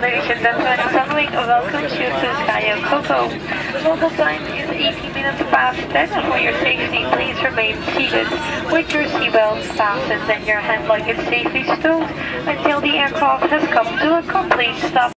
Ladies and gentlemen, Sunwing, welcome you to Cayo Coco. Local time is 18 minutes past 10 and for your safety, please remain seated with your seatbelts fastened and your hand luggage safely stowed until the aircraft has come to a complete stop.